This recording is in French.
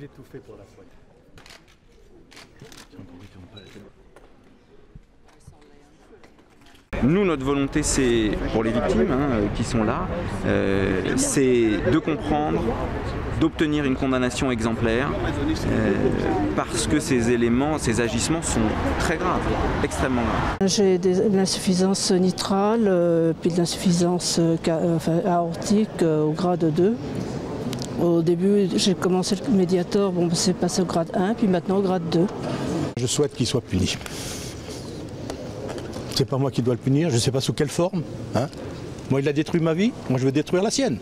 j'ai tout fait pour la soigner. Nous, notre volonté, c'est pour les victimes hein, qui sont là, euh, c'est de comprendre, d'obtenir une condamnation exemplaire, euh, parce que ces éléments, ces agissements sont très graves, extrêmement graves. J'ai de l'insuffisance nitrale, euh, puis de l'insuffisance euh, euh, aortique euh, au grade 2. Au début, j'ai commencé le médiator, bon, c'est passé au grade 1, puis maintenant au grade 2. Je souhaite qu'il soit puni. C'est pas moi qui dois le punir, je ne sais pas sous quelle forme. hein. Moi, il a détruit ma vie, moi je veux détruire la sienne.